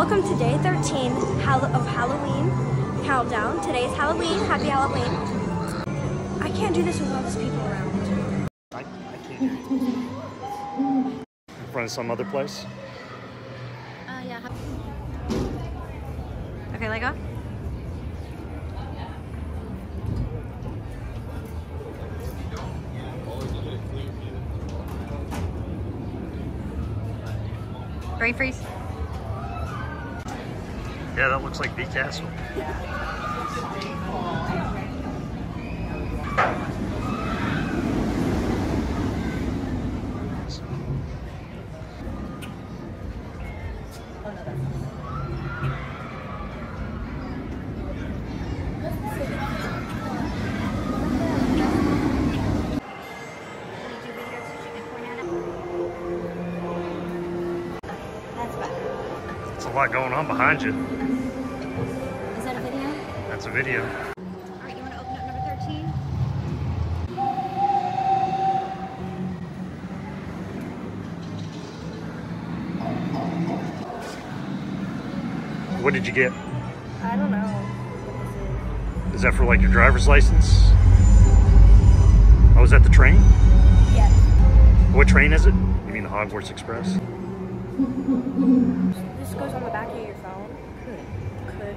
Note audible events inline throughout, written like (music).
welcome to day 13 of Halloween countdown. Today is Halloween. Happy Halloween. I can't do this with all these people around. I, I can't. In front of some other place? Uh, yeah. Okay, let go. Brain freeze. Yeah, that looks like B Castle. A lot going on behind you. Is that a video? That's a video. All right, you want to open up number 13? What did you get? I don't know Is that for like your driver's license? Oh, is that the train? Yes. What train is it? You mean the Hogwarts Express? This goes on the back of your phone. Could. Could.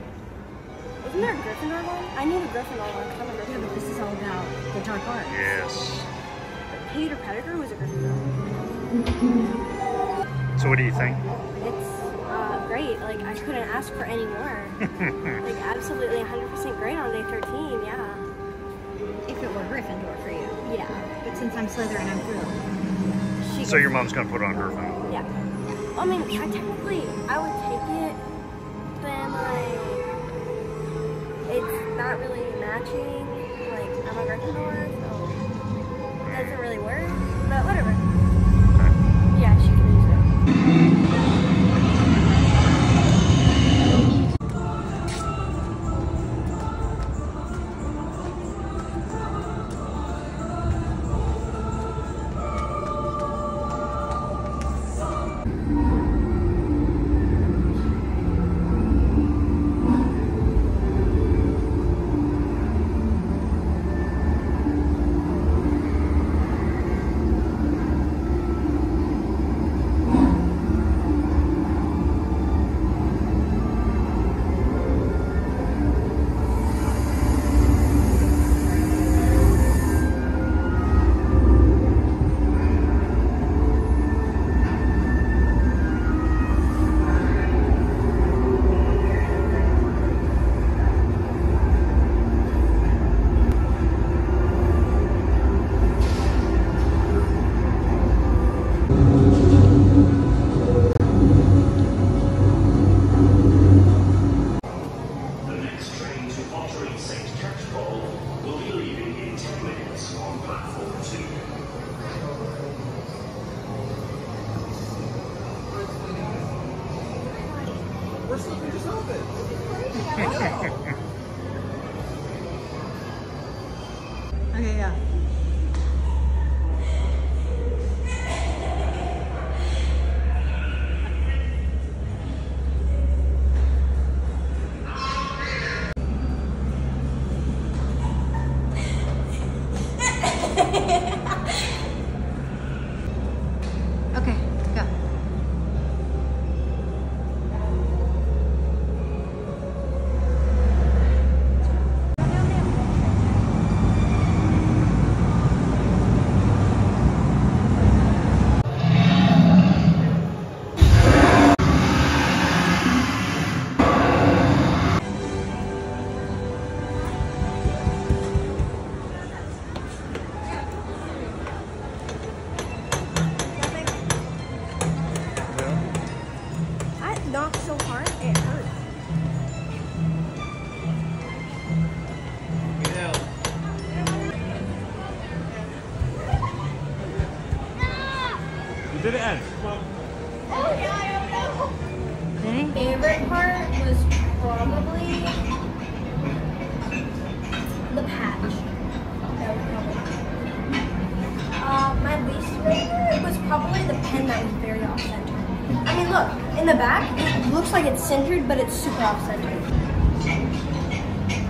Isn't there a Gryffindor one? I need a Gryffindor one because I'm a Yeah, but this is all about the dark arts. Yes. Peter Pettigrew was a Gryffindor. So what do you think? It's uh, great. Like, I couldn't ask for any more. (laughs) like, absolutely 100% great on day 13, yeah. If it were Gryffindor for you. Yeah. But since I'm Slytherin, I'm thrilled. She so your mom's gonna put it on her phone. Yeah. I mean, I technically, I would take it, but like, it's not really matching. Like, I'm a Gryffindor, so it doesn't really work. But whatever. Minutes on platform 2. Okay, did it, Ed. Ready? favorite part was probably the patch. Uh, my least favorite was probably the pen that was very off center. I mean, look, in the back, it looks like it's centered, but it's super off centered.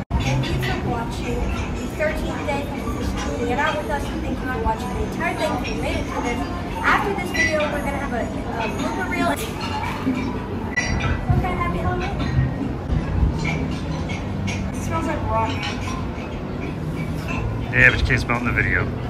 Thank you for watching the 13th day of Get out with us. Thank you for watching the entire thing. If you made it to this. After this video, we're gonna have a, a blooper reel. Okay, happy Halloween. It smells like rock. Yeah, but you can't smell it in the video.